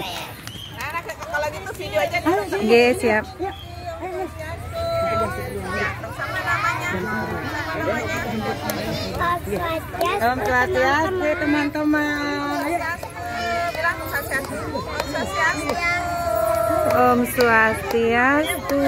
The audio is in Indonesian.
Nah, kalau gitu video aja dulu. Oke, siap. Sama. Ya, Om Swastiastu teman-teman. Bilang sosialis. Om Swastiastu.